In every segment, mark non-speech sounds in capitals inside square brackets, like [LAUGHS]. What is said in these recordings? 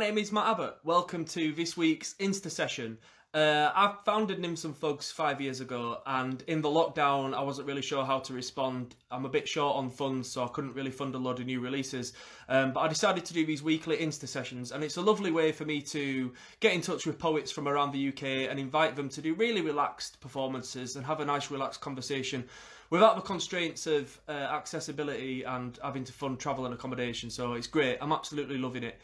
name is Matt Abbott. Welcome to this week's Insta session. Uh, I founded Nymphs and Thugs five years ago, and in the lockdown, I wasn't really sure how to respond. I'm a bit short on funds, so I couldn't really fund a load of new releases. Um, but I decided to do these weekly Insta sessions, and it's a lovely way for me to get in touch with poets from around the UK and invite them to do really relaxed performances and have a nice, relaxed conversation without the constraints of uh, accessibility and having to fund travel and accommodation. So it's great. I'm absolutely loving it.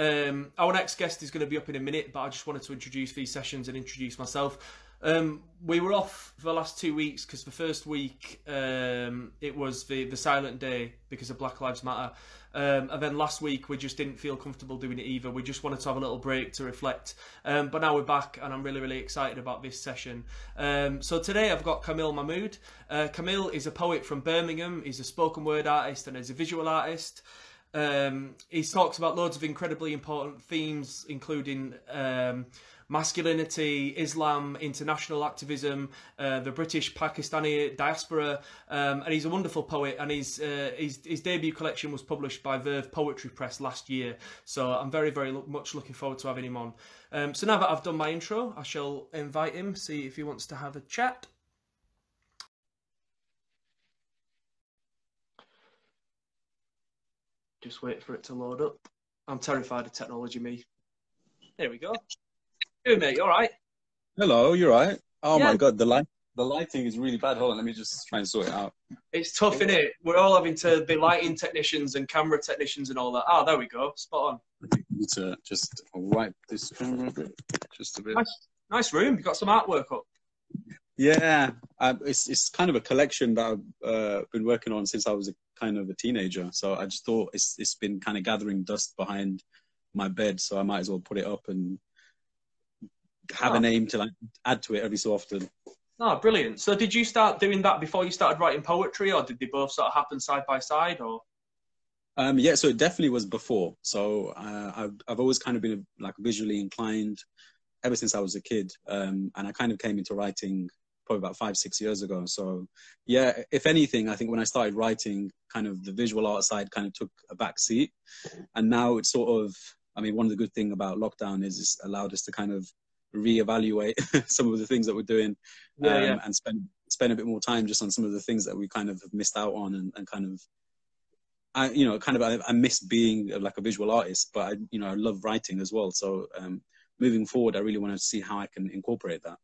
Um, our next guest is going to be up in a minute, but I just wanted to introduce these sessions and introduce myself. Um, we were off for the last two weeks because the first week um, it was the, the silent day because of Black Lives Matter. Um, and then last week we just didn't feel comfortable doing it either. We just wanted to have a little break to reflect. Um, but now we're back and I'm really, really excited about this session. Um, so today I've got Kamil Mahmood. Uh, Kamil is a poet from Birmingham. He's a spoken word artist and he's a visual artist. Um, he talks about loads of incredibly important themes, including um, masculinity, Islam, international activism, uh, the British Pakistani diaspora, um, and he's a wonderful poet. And his, uh, his his debut collection was published by Verve Poetry Press last year. So I'm very very much looking forward to having him on. Um, so now that I've done my intro, I shall invite him, see if he wants to have a chat. Just wait for it to load up. I'm terrified of technology, me. There we go. Hey, mate, you all right? Hello, you're right. Oh Yeah. my god, the light the lighting is really bad. Hold on, let me just try and sort it out. It's tough, isn't it? We're all having to be lighting technicians and camera technicians and all that. Ah, there we go. Spot on. Need to just wipe this camera just a bit. Nice, nice room. You've got some artwork up. Yeah, I, it's it's kind of a collection that I've uh, been working on since I was a kind of a teenager. So I just thought it's it's been kind of gathering dust behind my bed, so I might as well put it up and have Oh. a name to like add to it every so often. Oh, brilliant. So did you start doing that before you started writing poetry or did they both sort of happen side by side or? Um, yeah, so it definitely was before. So uh, I've I've always kind of been like visually inclined ever since I was a kid, um, and I kind of came into writing probably about five six years ago. So yeah, if anything, I think when I started writing, kind of the visual art side kind of took a back seat, and now it's sort of. I mean, one of the good thing about lockdown is it's allowed us to kind of reevaluate [LAUGHS] some of the things that we're doing Yeah, um, yeah. and spend spend a bit more time just on some of the things that we kind of have missed out on and, and kind of I you know kind of I, I miss being like a visual artist but I you know I love writing as well so um, moving forward I really want to see how I can incorporate that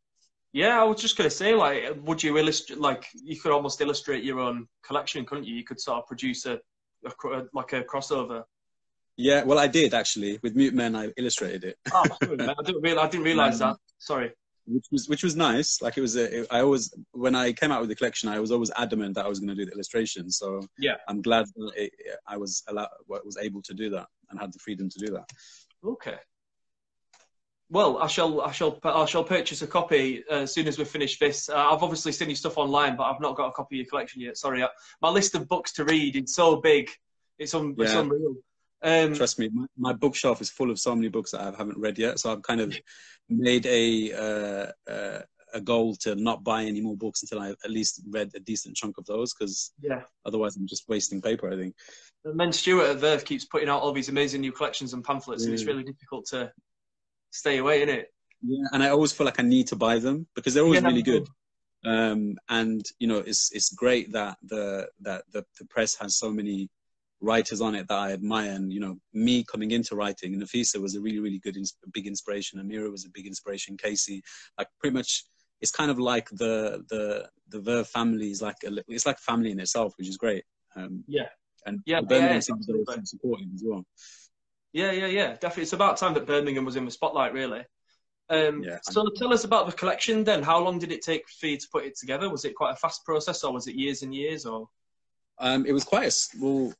Yeah, I was just going to say, like, would you illustrate, like, you could almost illustrate your own collection, couldn't you? You could sort of produce a, a like a crossover. yeah well I did actually with Mute Men I illustrated it Oh. I didn't realize, I didn't [LAUGHS] realize that. Sorry. which was which was nice like it was a, it, I always when I came out with the collection I was always adamant that I was going to do the illustration so Yeah. I'm glad that it, I was allowed was able to do that and had the freedom to do that Okay. Well, I shall, I shall, I shall purchase a copy uh, as soon as we finish this. Uh, I've obviously seen your stuff online, but I've not got a copy of your collection yet. Sorry, Uh, my list of books to read is so big, it's, un- it's unreal. Um, Trust me, my, my bookshelf is full of so many books that I haven't read yet. So I've kind of [LAUGHS] made a uh, uh, a goal to not buy any more books until I at least read a decent chunk of those, because yeah. otherwise I'm just wasting paper. I think. Men Stuart at Verve keeps putting out all these amazing new collections and pamphlets, and it's Mm. really difficult to stay away, isn't it? Yeah, and I always feel like I need to buy them because they're always Yeah, really good. Um, and you know, it's it's great that the that the, the press has so many writers on it that I admire. And you know, me coming into writing, Nafeesa was a really really good, big inspiration. Amerah was a big inspiration. Casey, like pretty much, it's kind of like the the the Verve family is like a, it's like a family in itself, which is great. Um, Yeah. and Yeah, Birmingham yeah, seems very absolutely. supportive as well. Yeah, yeah, yeah, definitely. It's about time that Birmingham was in the spotlight, really. Um, Yeah. so tell us about the collection then. How long did it take for you to put it together? Was it quite a fast process, or was it years and years? Or Um, it was quite a well.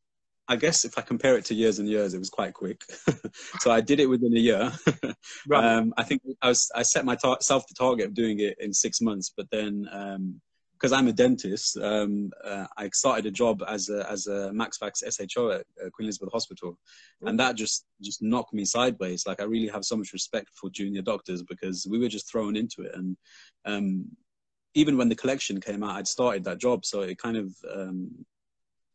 I guess if I compare it to years and years, it was quite quick. [LAUGHS] so I did it within a year. [LAUGHS] um, I think I was I set myself the target of doing it in six months, but then because I'm a dentist, um, uh, I started a job as a as a Max Fax SHO at uh, Queen Elizabeth Hospital, and that just just knocked me sideways. Like I really have so much respect for junior doctors because we were just thrown into it, and um, even when the collection came out, I'd started that job, so it kind of um,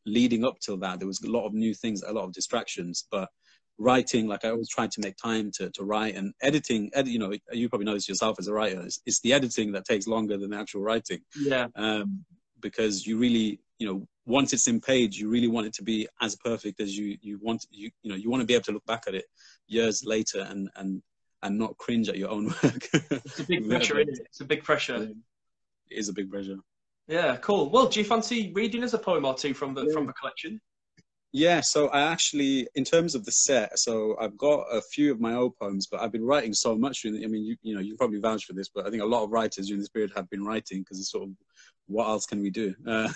leading up till that, there was a lot of new things, a lot of distractions. But writing, like I always try to make time to, to write and editing. Edit, you know, you probably know this yourself as a writer. It's, it's the editing that takes longer than the actual writing. Yeah. Um, because you really, you know, once it's in page, you really want it to be as perfect as you you want. You you know, you want to be able to look back at it years later and and and not cringe at your own [LAUGHS] work. it's a big pressure, isn't it? It's a big pressure. It is a big pressure. Yeah, cool. Well, do you fancy reading us a poem or two from the yeah. from the collection? Yeah, so I actually, in terms of the set, so I've got a few of my old poems, but I've been writing so much. During the, I mean, you, you know, you probably vouch for this, but I think a lot of writers during this period have been writing because it's sort of, what else can we do? [LAUGHS] Uh,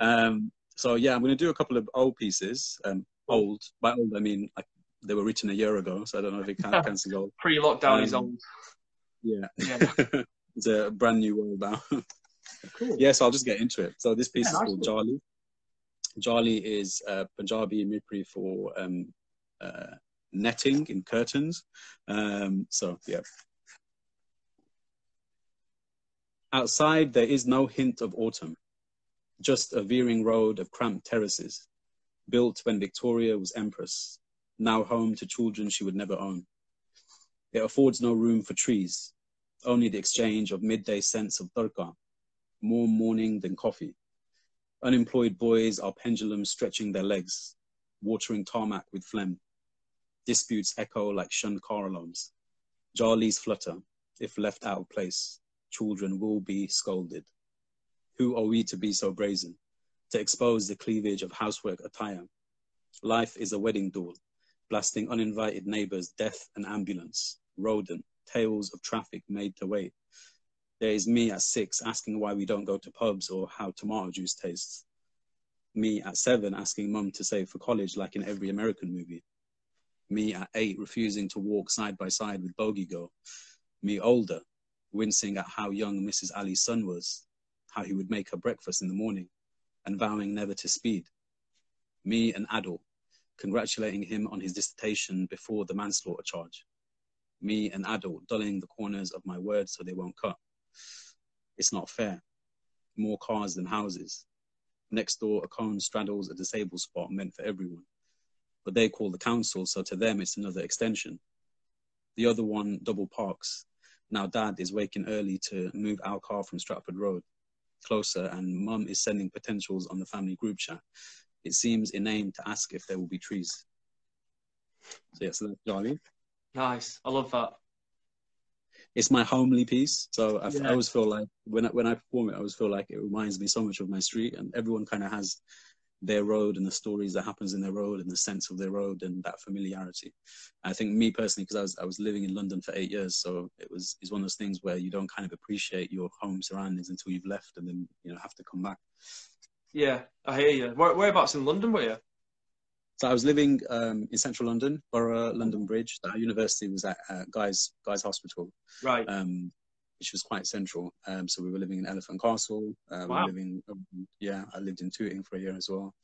um, so yeah, I'm going to do a couple of old pieces. Um, old, by old I mean like they were written a year ago, so I don't know if it [LAUGHS] counts as old. Pre-lockdown um, is old. Yeah, yeah. [LAUGHS] it's a brand new world now. cool. Yeah, so I'll just get into it. So this piece yeah, is called Jali. Jali is uh, Punjabi Mirpuri for um, uh, netting in curtains. Um, so, yeah. Outside, there is no hint of autumn, just a veering road of cramped terraces, built when Victoria was empress, now home to children she would never own. It affords no room for trees, only the exchange of midday scents of tarka, more morning than coffee, Unemployed boys are pendulums stretching their legs, watering tarmac with phlegm. Disputes echo like shunned car alarms. Jalis flutter. If left out of place, children will be scolded. Who are we to be so brazen? To expose the cleavage of housework attire. Life is a wedding duel, blasting uninvited neighbors, death and ambulance, rodent, tales of traffic made to wait, there is me at six asking why we don't go to pubs or how tomato juice tastes. Me at seven asking mum to save for college like in every American movie. Me at eight refusing to walk side by side with Bogey Girl. Me older, wincing at how young Mrs. Ali's son was, how he would make her breakfast in the morning, and vowing never to speed. Me an adult, congratulating him on his dissertation before the manslaughter charge. Me an adult, dulling the corners of my words so they won't cut it's not fair. More cars than houses. Next door, a cone straddles a disabled spot meant for everyone. But they call the council, so to them it's another extension. The other one double parks. Now dad is waking early to move our car from Stratford Road closer, and mum is sending potentials on the family group chat. It seems inane to ask if there will be trees. So yeah, so that's Jali. Nice. I love that it's my homely piece. So I, yeah. I, always feel like when I, when I perform it, I always feel like it reminds me so much of my street, and everyone kind of has their road and the stories that happens in their road and the sense of their road and that familiarity. I think me personally, because I was I was living in London for eight years, so it was it's one of those things where you don't kind of appreciate your home surroundings until you've left, and then you know have to come back. Yeah, I hear you. Where, whereabouts in London were you? So I was living um, in central London, Borough, London Bridge. Our university was at uh, Guy's Guy's Hospital, right? Um, which was quite central. Um, so we were living in Elephant Castle. Uh, wow. We living, um, yeah, I lived in Tooting for a year as well.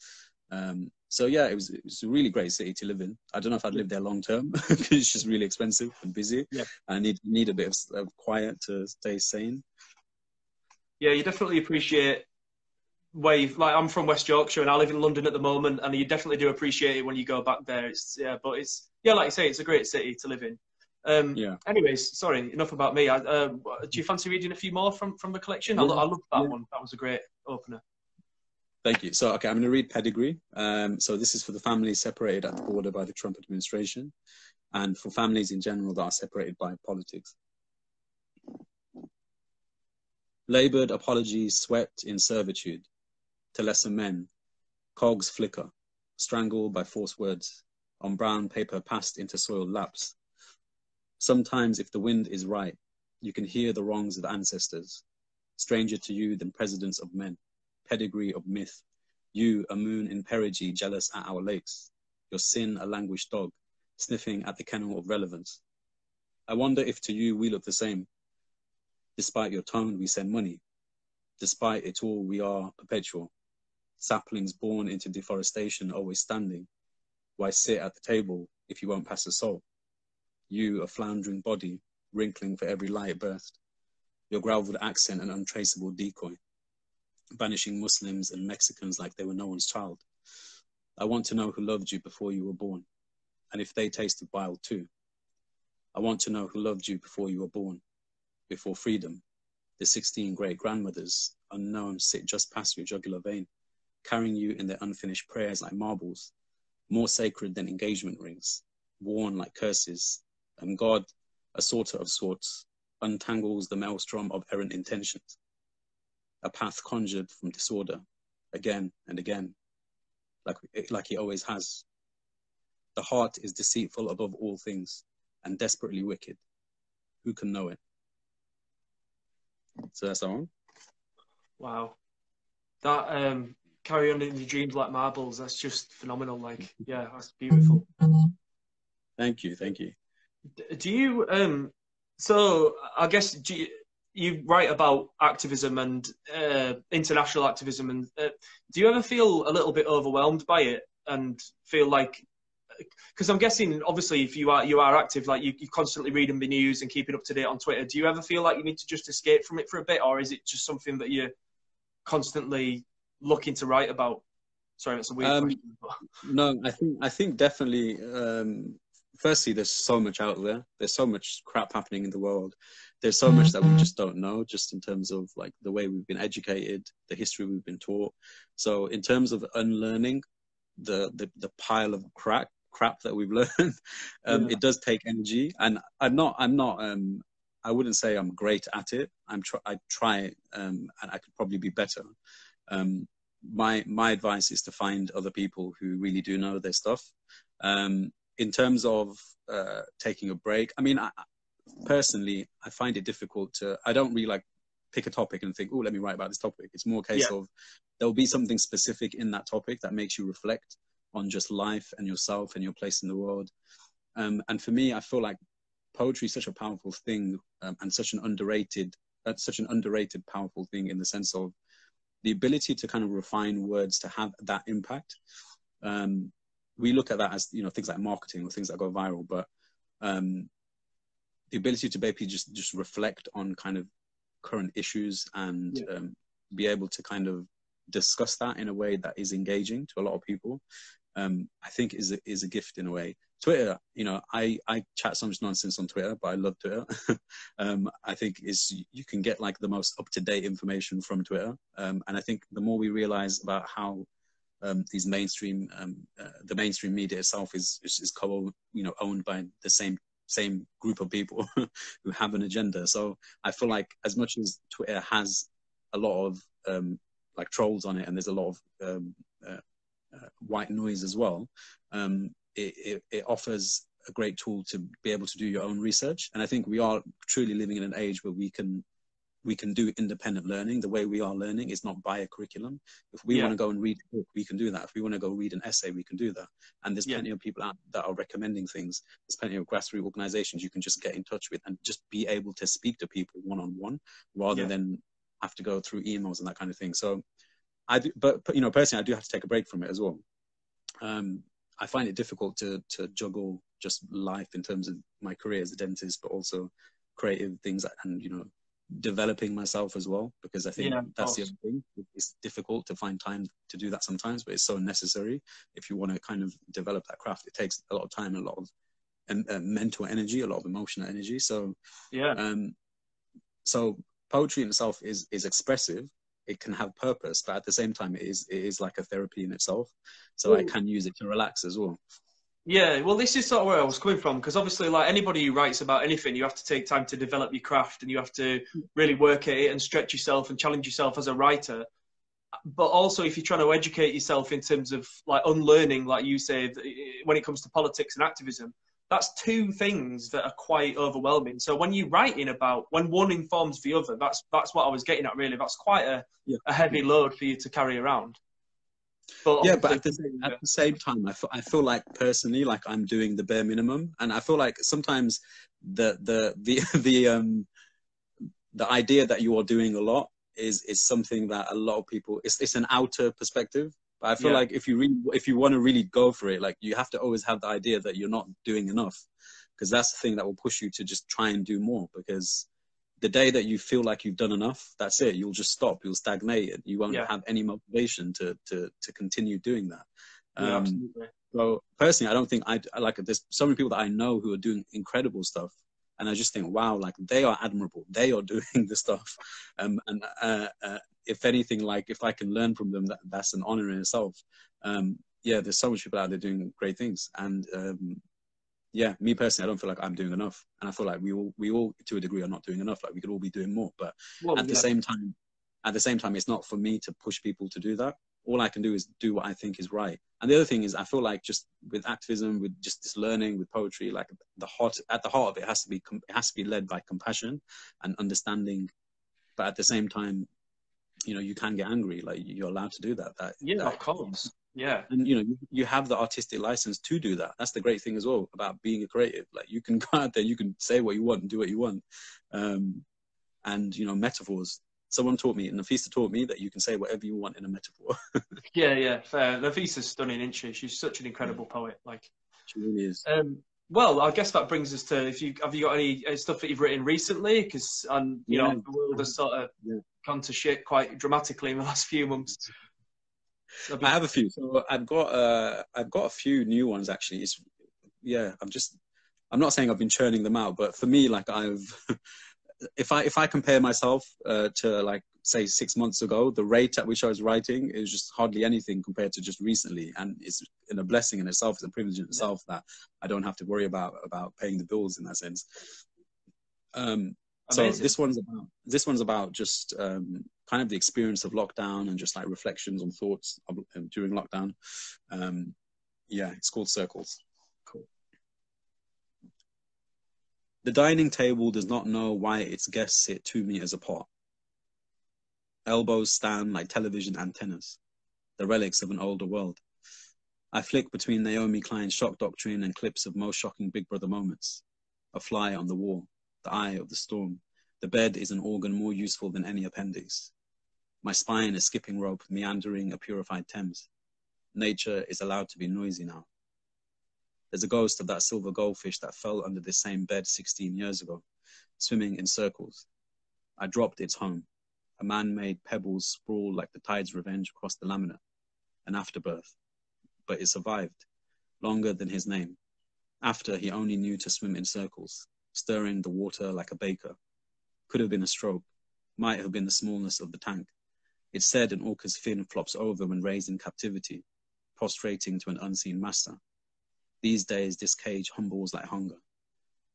Um, so yeah, it was it was a really great city to live in. I don't know if I'd live there long term [LAUGHS] because it's just really expensive and busy. Yeah. I need need a bit of, of quiet to stay sane. Yeah, you definitely appreciate wave like I'm from West Yorkshire and I live in London at the moment and you definitely do appreciate it when you go back there it's yeah but it's yeah like you say it's a great city to live in um yeah anyways sorry enough about me I, uh, do you fancy reading a few more from from the collection yeah. I, I love that yeah. one that was a great opener Thank you. So, okay, I'm going to read Pedigree. Um, so, this is for the families separated at the border by the Trump administration and for families in general that are separated by politics. Labored apologies swept in servitude to lesser men. Cogs flicker, strangled by forced words, on brown paper passed into soiled laps. Sometimes, if the wind is right, you can hear the wrongs of ancestors, stranger to you than presidents of men, pedigree of myth, you, a moon in perigee, jealous at our lakes, your sin, a languished dog, sniffing at the kennel of relevance. I wonder if to you we look the same. Despite your tone, we send money. Despite it all, we are perpetual saplings born into deforestation always standing. Why sit at the table if you won't pass a salt? You, a floundering body, wrinkling for every light burst. Your gravelled accent an untraceable decoy, banishing Muslims and Mexicans like they were no one's child. I want to know who loved you before you were born. and if they tasted bile too. I want to know who loved you before you were born, before freedom. The 16 great grandmothers, unknown, sit just past your jugular vein, carrying you in their unfinished prayers like marbles, more sacred than engagement rings, worn like curses. And God, a sorter of sorts, untangles the maelstrom of errant intentions. A path conjured from disorder, again and again, like, like he always has. The heart is deceitful above all things and desperately wicked. Who can know it? So that's all. Wow. That um carry on in your dreams like marbles, that's just phenomenal. Like, yeah, that's beautiful. Thank you, thank you. Do you um so I guess you, you, write about activism and uh, international activism and uh, do you ever feel a little bit overwhelmed by it and feel like because I'm guessing, obviously, if you are you are active, like you, you're constantly reading the news and keeping up to date on Twitter. Do you ever feel like you need to just escape from it for a bit, or is it just something that you're constantly looking to write about? Sorry, that's a weird um, question. No, I think I think definitely. Um, firstly, there's so much out there. There's so much crap happening in the world. There's so much that we just don't know, just in terms of like the way we've been educated, the history we've been taught. So, in terms of unlearning the the, the pile of crack crap that we've [LAUGHS] learned. um, yeah. It does take energy, and I'm not. I'm not. Um, I wouldn't say I'm great at it. I'm. Tr- I try, um, and I could probably be better. Um, my my advice is to find other people who really do know their stuff. Um, in terms of uh, taking a break, I mean, I, personally, I find it difficult to. I don't really like pick a topic and think, oh, let me write about this topic. It's more a case yeah. of there'll be something specific in that topic that makes you reflect on just life and yourself and your place in the world. Um, and for me, I feel like poetry is such a powerful thing um, and such an underrated, uh, such an underrated, powerful thing in the sense of the ability to kind of refine words to have that impact. Um, we look at that as you know things like marketing or things that go viral, but um, the ability to basically just just reflect on kind of current issues and yeah. um, be able to kind of discuss that in a way that is engaging to a lot of people um, I think is a, is a gift in a way. Twitter, you know, I, I chat so much nonsense on Twitter, but I love Twitter. [LAUGHS] um, I think is you can get like the most up to date information from Twitter, um, and I think the more we realize about how um, these mainstream, um, uh, the mainstream media itself is is, is co you know owned by the same same group of people [LAUGHS] who have an agenda. So I feel like as much as Twitter has a lot of um, like trolls on it, and there's a lot of uh, uh, white noise as well, um, it, it, it, offers a great tool to be able to do your own research. And I think we are truly living in an age where we can we can do independent learning. The way we are learning is not by a curriculum. If we yeah. want to go and read a book, we can do that. If we want to go read an essay, we can do that. And there's yeah. plenty of people out that are recommending things. There's plenty of grassroots organizations you can just get in touch with and just be able to speak to people one on one rather yeah. than have to go through emails and that kind of thing. So I do, but you know, personally, I do have to take a break from it as well. Um, I find it difficult to to juggle just life in terms of my career as a dentist, but also creative things and you know developing myself as well because I think yeah, that's the other thing. It's difficult to find time to do that sometimes, but it's so necessary if you want to kind of develop that craft. It takes a lot of time, a lot of um, uh, mental energy, a lot of emotional energy. So yeah. Um, so poetry in itself is is expressive, it can have purpose, but at the same time, it is it is like a therapy in itself. So Ooh. I can use it to relax as well. Yeah, well, this is sort of where I was coming from because obviously, like anybody who writes about anything, you have to take time to develop your craft and you have to really work at it and stretch yourself and challenge yourself as a writer. But also, if you're trying to educate yourself in terms of like unlearning, like you say, when it comes to politics and activism, that's two things that are quite overwhelming. So when you're writing about when one informs the other, that's that's what I was getting at. Really, that's quite a, yeah. a heavy load for you to carry around. But yeah, but at the, at the same time, I feel, I feel like personally, like I'm doing the bare minimum, and I feel like sometimes the the the [LAUGHS] the um the idea that you are doing a lot is is something that a lot of people it's it's an outer perspective but I feel yeah. like if you really, if you want to really go for it, like you have to always have the idea that you're not doing enough, because that's the thing that will push you to just try and do more. Because the day that you feel like you've done enough, that's it. You'll just stop. You'll stagnate, and you won't yeah. have any motivation to to to continue doing that. Um, yeah, So personally, I don't think I like. There's so many people that I know who are doing incredible stuff, and I just think, wow, like they are admirable. They are [LAUGHS] doing the stuff, um, and uh, uh, if anything, like if I can learn from them, that, that's an honor in itself. Um, yeah, there's so much people out there doing great things, and um, yeah, me personally, I don't feel like I'm doing enough, and I feel like we all we all to a degree are not doing enough. Like we could all be doing more, but well, at yeah. the same time, at the same time, it's not for me to push people to do that. All I can do is do what I think is right. And the other thing is, I feel like just with activism, with just this learning, with poetry, like the heart at the heart of it has to be it has to be led by compassion and understanding, but at the same time, you know, you can get angry. Like you're allowed to do that. That yeah, that, of course. Yeah. And you know, you, have the artistic license to do that. That's the great thing as well about being a creative. Like you can [LAUGHS] go out there, you can say what you want and do what you want. Um, and you know, metaphors. Someone taught me, and Nafeesa taught me that you can say whatever you want in a metaphor. [LAUGHS] yeah, yeah, fair. Nafeesa's stunning, isn't she? She's such an incredible poet. Like she really is. Um, well, I guess that brings us to if you have you got any stuff that you've written recently? Because um, you yeah. know the world has sort of yeah. gone to shit quite dramatically in the [LAUGHS] last few months. I have a few. So I've got uh, I've got a few new ones actually. It's yeah. I'm just I'm not saying I've been churning them out, but for me, like I've [LAUGHS] if I if I compare myself uh, to like say six months ago, the rate at which I was writing is just hardly anything compared to just recently, and it's in a blessing in itself. It's a privilege in itself that I don't have to worry about about paying the bills in that sense. Um, so this one's about this one's about just um, kind of the experience of lockdown and just like reflections on thoughts of, um, during lockdown. Um, yeah, it's called Circles. Cool. The dining table does not know why its guests sit two meters apart. Elbows stand like television antennas, the relics of an older world. I flick between Naomi Klein's shock doctrine and clips of most shocking Big Brother moments. A fly on the wall, the eye of the storm. The bed is an organ more useful than any appendix. My spine is skipping rope meandering a purified Thames. Nature is allowed to be noisy now. There's a ghost of that silver goldfish that fell under this same bed 16 years ago, swimming in circles. I dropped its home. A man-made pebbles sprawl like the tide's revenge across the laminate, an afterbirth. But it survived, longer than his name. After he only knew to swim in circles, stirring the water like a baker. Could have been a stroke, might have been the smallness of the tank. It's said an orca's fin flops over when raised in captivity, prostrating to an unseen master. These days, this cage humbles like hunger.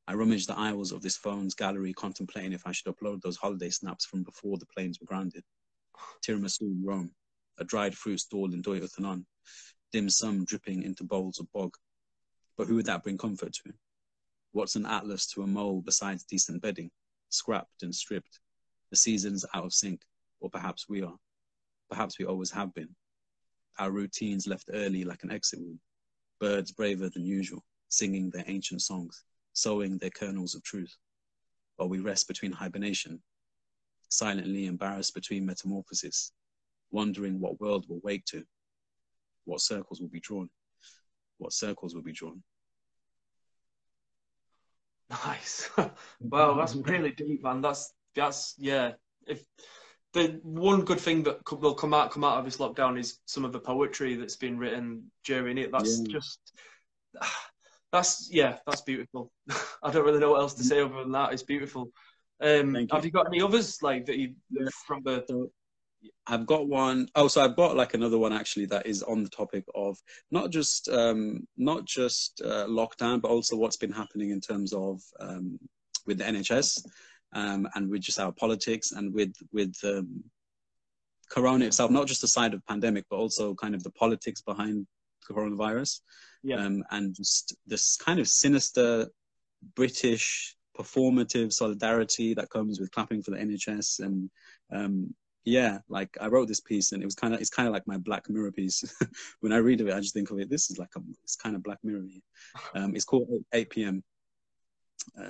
I rummage the aisles of this phone's gallery, contemplating if I should upload those holiday snaps from before the planes were grounded. Tiramisu in Rome, a dried fruit stall in Doi Inthanon, dim sum dripping into bowls of bog. But who would that bring comfort to? What's an atlas to a mole besides decent bedding, scrapped and stripped? The seasons out of sync, or perhaps we are. Perhaps we always have been. Our routines left early like an exit wound. Birds braver than usual, singing their ancient songs, sowing their kernels of truth. While we rest between hibernation, silently embarrassed between metamorphosis, wondering what world we'll wake to, what circles will be drawn, what circles will be drawn. Nice. [LAUGHS] well, that's really deep, man. That's that's yeah. If the one good thing that will come out come out of this lockdown is some of the poetry that's been written during it. That's yeah. just [SIGHS] that's yeah, that's beautiful. [LAUGHS] I don't really know what else to say other than that. It's beautiful. Um, you. Have you got any others like that you yeah. from the? I've got one. Oh, so I've got like another one actually that is on the topic of not just um, not just uh, lockdown, but also what's been happening in terms of um, with the NHS um, and with just our politics and with with um, Corona itself, not just the side of pandemic, but also kind of the politics behind the coronavirus, yeah. um, and just this kind of sinister British performative solidarity that comes with clapping for the NHS and um, yeah, like I wrote this piece and it was kind of it's kind of like my Black Mirror piece. [LAUGHS] when I read of it, I just think of it. This is like a it's kind of Black Mirror. [LAUGHS] Um, it's called 8 p.m. Uh,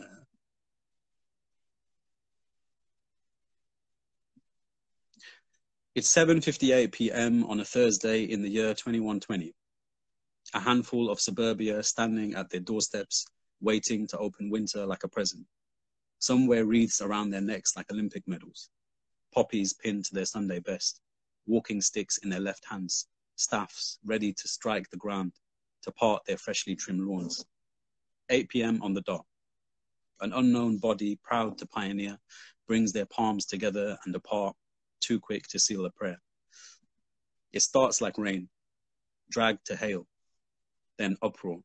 It's 7:58 p.m. on a Thursday in the year 2120. A handful of suburbia standing at their doorsteps, waiting to open winter like a present. Some wear wreaths around their necks like Olympic medals, poppies pinned to their Sunday best, walking sticks in their left hands, staffs ready to strike the ground, to part their freshly trimmed lawns. 8 p.m. on the dot. An unknown body, proud to pioneer, brings their palms together and apart, too quick to seal a prayer. It starts like rain, dragged to hail, then uproar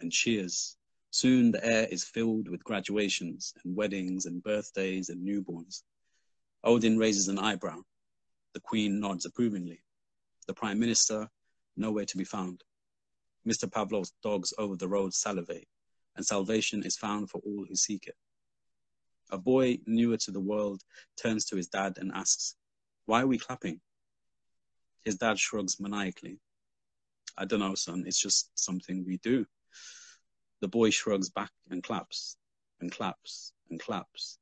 and cheers. Soon the air is filled with graduations and weddings and birthdays and newborns. Odin raises an eyebrow. The Queen nods approvingly. The Prime Minister, nowhere to be found. Mr. Pavlov's dogs over the road salivate, and salvation is found for all who seek it. A boy newer to the world turns to his dad and asks, Why are we clapping? His dad shrugs maniacally. I don't know, son, it's just something we do. The boy shrugs back and claps, and claps, and claps.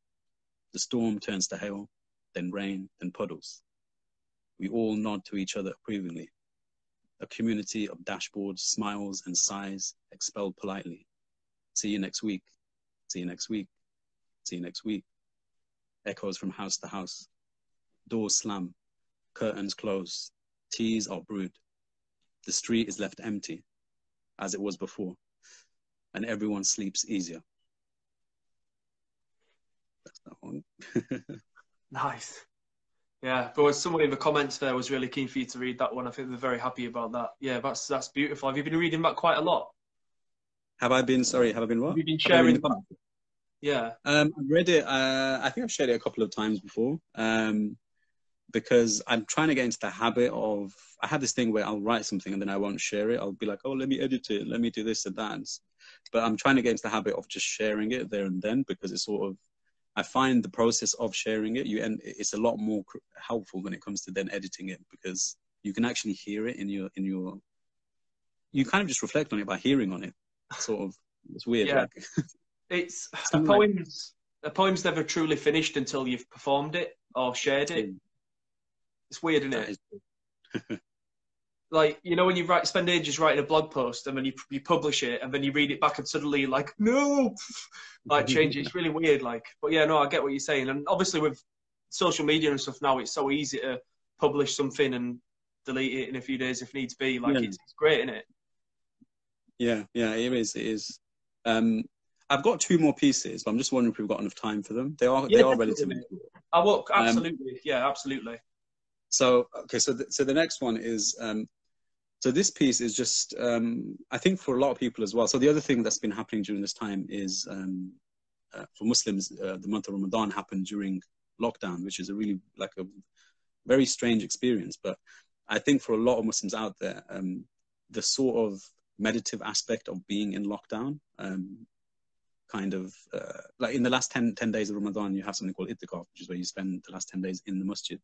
The storm turns to hail, then rain, then puddles. We all nod to each other approvingly. A community of dashboards, smiles, and sighs expelled politely. See you next week. See you next week. See you next week. Echoes from house to house. Doors slam. Curtains close. Teas are brewed. The street is left empty, as it was before, and everyone sleeps easier. That's that one. [LAUGHS] nice. Yeah, but somebody in the comments there was really keen for you to read that one. I think they're very happy about that. Yeah, that's that's beautiful. Have you been reading that quite a lot? Have I been? Sorry, have I been what? Have you been sharing? Yeah. Um, I've read it. Uh, I think I've shared it a couple of times before. Um, because I'm trying to get into the habit of. I have this thing where I'll write something and then I won't share it. I'll be like, oh, let me edit it. Let me do this and that. But I'm trying to get into the habit of just sharing it there and then because it's sort of I find the process of sharing it, you and it's a lot more helpful when it comes to then editing it because you can actually hear it in your in your. You kind of just reflect on it by hearing on it. Sort of, it's weird. Yeah. Like, [LAUGHS] it's a poem's like, a poem's never truly finished until you've performed it or shared it. It's weird, isn't it? [LAUGHS] like you know when you write spend ages writing a blog post and then you you publish it and then you read it back and suddenly you're like no! [LAUGHS] Like change it. it's really weird like but yeah no i get what you're saying. And obviously with social media and stuff now it's so easy to publish something and delete it in a few days if needs be. Like yeah. it's, it's, great isn't it? Yeah yeah it is it is. Um i've got two more pieces but i'm just wondering if we've got enough time for them. They are yeah, they are relatively i will um, absolutely. Um, yeah absolutely so okay so the, so the next one is um so this piece is just um, i think for a lot of people as well. So the other thing that's been happening during this time is um, uh, for muslims uh, the month of ramadan happened during lockdown which is a really like a very strange experience. But i think for a lot of muslims out there um, the sort of meditative aspect of being in lockdown um, kind of uh, like in the last 10, 10 days of ramadan you have something called itikaf which is where you spend the last 10 days in the masjid.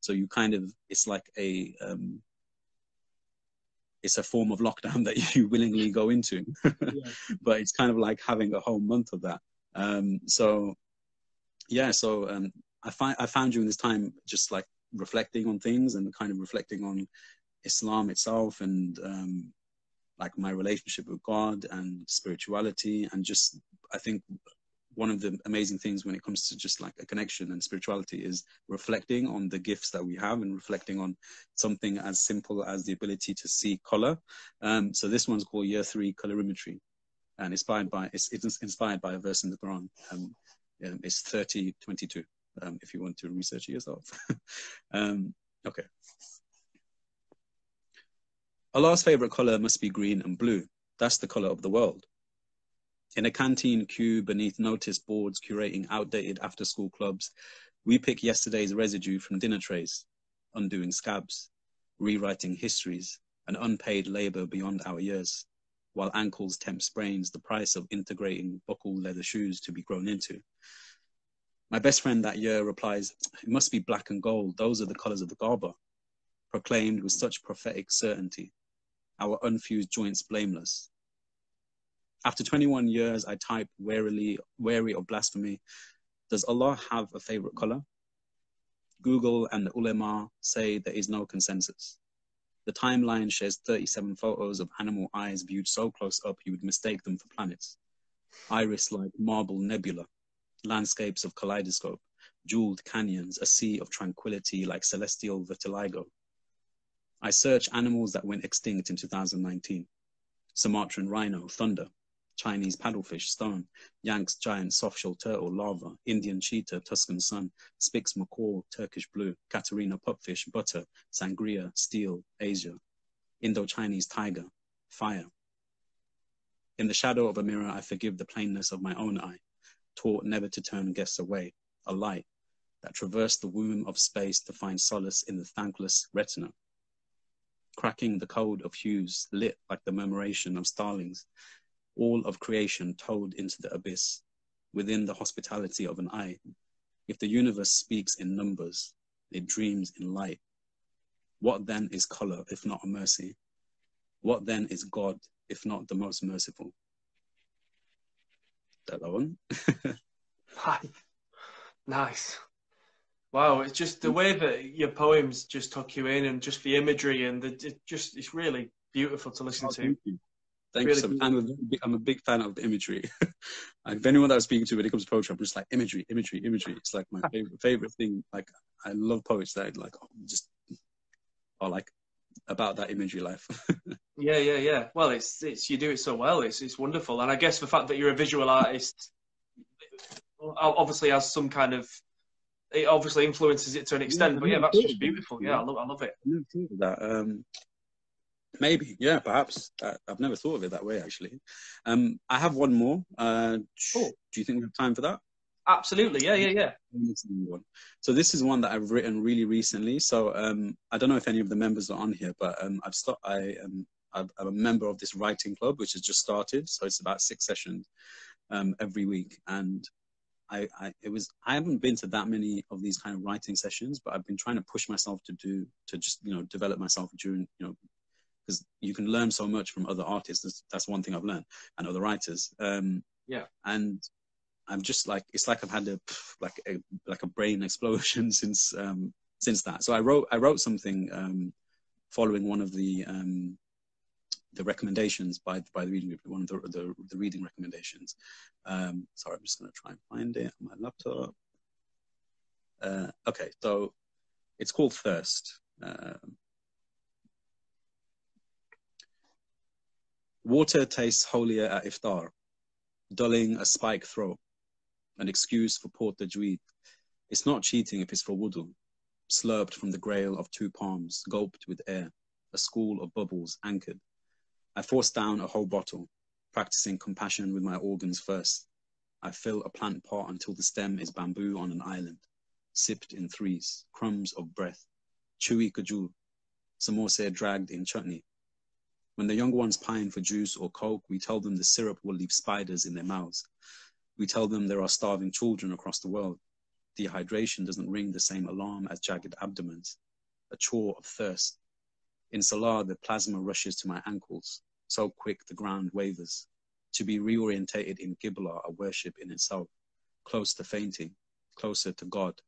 So you kind of it's like a um, it's a form of lockdown [LAUGHS] that you willingly go into. [LAUGHS] Yeah. [LAUGHS] but it's kind of like having a whole month of that. Um, so yeah so um, i find i found during this time just like reflecting on things and kind of reflecting on islam itself and um, like my relationship with god and spirituality and just i think one of the amazing things when it comes to just like a connection and spirituality is reflecting on the gifts that we have and reflecting on something as simple as the ability to see color. Um, so this one's called Year Three Colorimetry, and inspired by it's, it's inspired by a verse in the Quran. Um, it's thirty twenty two. Um, if you want to research it yourself. [LAUGHS] um, okay. Allah's favorite color must be green and blue. That's the color of the world. In a canteen queue beneath notice boards curating outdated after school clubs, we pick yesterday's residue from dinner trays, undoing scabs, rewriting histories, and unpaid labor beyond our years, while ankles tempt sprains, the price of integrating buckle leather shoes to be grown into. My best friend that year replies, It must be black and gold. Those are the colors of the Kaaba, proclaimed with such prophetic certainty, our unfused joints blameless, after 21 years, I type warily, wary of blasphemy. Does Allah have a favorite color? Google and the ulama say there is no consensus. The timeline shares 37 photos of animal eyes viewed so close up you would mistake them for planets. Iris like marble nebula, landscapes of kaleidoscope, jeweled canyons, a sea of tranquility like celestial vitiligo. I search animals that went extinct in 2019 Sumatran rhino, thunder, Chinese paddlefish, stone, Yangtze giant softshell turtle, lava, Indian cheetah, Tuscan sun, Spix macaw, Turkish blue, Catarina pupfish, butter, sangria, steel, Asia, Indo-Chinese tiger, fire. In the shadow of a mirror, I forgive the plainness of my own eye, taught never to turn guests away, a light that traversed the womb of space to find solace in the thankless retina. Cracking the code of hues, lit like the murmuration of starlings, all of creation towed into the abyss, within the hospitality of an eye. If the universe speaks in numbers, it dreams in light. What then is color if not a mercy? What then is God if not the most merciful? That one. [LAUGHS] nice. Wow, it's just the mm. way that your poems just took you in, and just the imagery, and the, it just it's really beautiful to listen oh, to. Thank really you. So, I'm, a big, I'm a big fan of the imagery. [LAUGHS] if anyone that I'm speaking to when it comes to poetry, I'm just like imagery, imagery, imagery. It's like my favorite favorite thing. Like I love poets that like just are like about that imagery life. [LAUGHS] yeah, yeah, yeah. Well, it's it's you do it so well. It's it's wonderful, and I guess the fact that you're a visual artist obviously has some kind of it obviously influences it to an extent. Yeah, but yeah, that's just beautiful. Yeah, I love I love it. I never thought of that. Um, Maybe, yeah, perhaps. Uh, I've never thought of it that way, actually. Um, I have one more. Uh, Do you think we have time for that? Absolutely, yeah, yeah, yeah. So this is one that I've written really recently. So um, I don't know if any of the members are on here, but um, I've st- I um, I'm a member of this writing club, which has just started. So it's about six sessions um, every week, and I, I, it was I haven't been to that many of these kind of writing sessions, but I've been trying to push myself to do to just you know develop myself during you know because you can learn so much from other artists. That's, that's one thing I've learned, and other writers. Um, yeah. And I'm just like it's like I've had a like a like a brain [LAUGHS] explosion since um, since that. So I wrote I wrote something um, following one of the um, the recommendations by by the reading group, one of the the, the reading recommendations. Um, sorry, I'm just going to try and find it on my laptop. Uh, okay, so it's called Thirst. Uh, Water tastes holier at iftar, dulling a spike throat, an excuse for port juid. It's not cheating if it's for wudu, slurped from the grail of two palms, gulped with air, a school of bubbles anchored. I force down a whole bottle, practicing compassion with my organs first. I fill a plant pot until the stem is bamboo on an island, sipped in threes, crumbs of breath, chewy kajul, samosa dragged in chutney, when the young ones pine for juice or coke, we tell them the syrup will leave spiders in their mouths. We tell them there are starving children across the world. Dehydration doesn't ring the same alarm as jagged abdomens, a chore of thirst. In Salah, the plasma rushes to my ankles, so quick the ground wavers. To be reorientated in Qibla, a worship in itself, close to fainting, closer to God,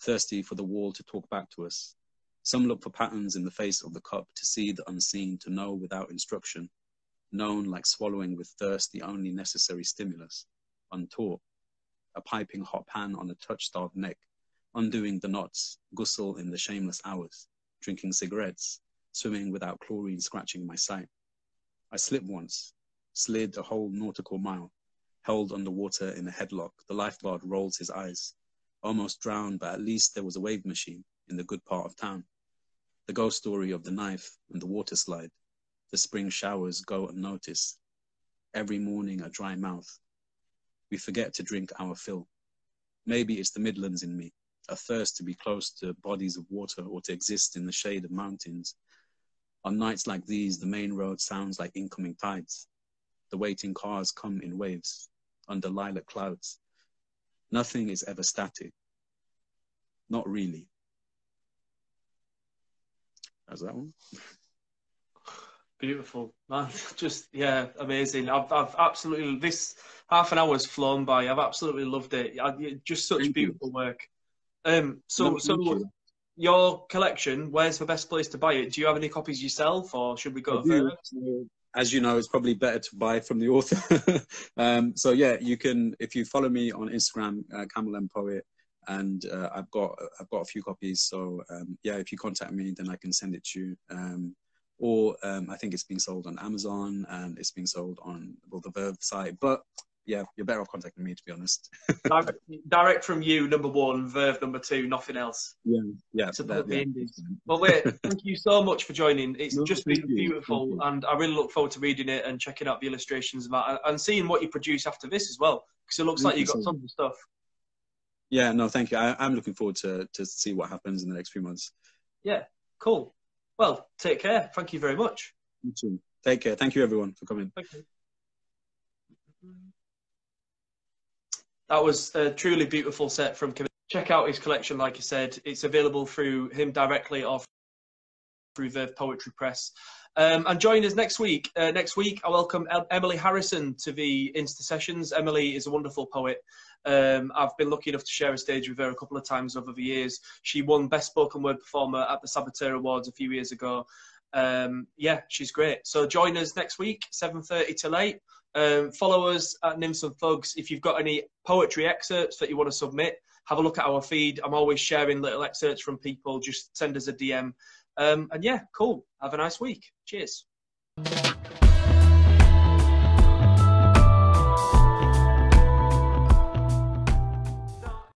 thirsty for the wall to talk back to us, some look for patterns in the face of the cup to see the unseen, to know without instruction, known like swallowing with thirst the only necessary stimulus, untaught, a piping hot pan on a touch-starved neck, undoing the knots, ghusl in the shameless hours, drinking cigarettes, swimming without chlorine scratching my sight. I slipped once, slid a whole nautical mile, held underwater in a headlock. The lifeguard rolls his eyes, almost drowned, but at least there was a wave machine in the good part of town the ghost story of the knife and the water slide. The spring showers go unnoticed. Every morning a dry mouth. We forget to drink our fill. Maybe it's the Midlands in me, a thirst to be close to bodies of water or to exist in the shade of mountains. On nights like these, the main road sounds like incoming tides. The waiting cars come in waves, under lilac clouds. Nothing is ever static. Not really. How's that one? [LAUGHS] Beautiful, man. [LAUGHS] Just yeah, amazing. I've I've absolutely this half an hour has flown by. I've absolutely loved it. I, just such Thank beautiful you. work. Um, so no, so you. Your collection. Where's the best place to buy it? Do you have any copies yourself, or should we go further? As you know, it's probably better to buy from the author. [LAUGHS] um, so yeah, you can if you follow me on Instagram, uh, Kamil and Poet and uh, I've got I've got a few copies. So um, yeah, if you contact me, then I can send it to you. Um, or um, I think it's being sold on Amazon and it's being sold on well, the Verve site. But yeah, you're better off contacting me to be honest. [LAUGHS] direct, direct, from you, number one, Verve number two, nothing else. Yeah, yeah. Support the yeah. indies. Well, wait, thank you so much for joining. It's no, just been beautiful, and I really look forward to reading it and checking out the illustrations about and seeing what you produce after this as well, because it looks like you've got tons of stuff. Yeah, no, thank you. I, am looking forward to to see what happens in the next few months. Yeah, cool. Well, take care. Thank you very much. You too. Take care. Thank you, everyone, for coming. Thank you. That was a truly beautiful set from Kamil. Check out his collection, like I said. It's available through him directly or through the Poetry Press. Um, and join us next week. Uh, next week, I welcome Emily Harrison to the Insta Sessions. Emily is a wonderful poet. Um, I've been lucky enough to share a stage with her a couple of times over the years. She won Best Spoken Word Performer at the Saboteur Awards a few years ago. Um, yeah, she's great. So join us next week, 7.30 till 8. Um, follow us at Nymphs and Thugs. If you've got any poetry excerpts that you want to submit, have a look at our feed. I'm always sharing little excerpts from people. Just send us a DM. Um, and yeah, cool. Have a nice week. Cheers.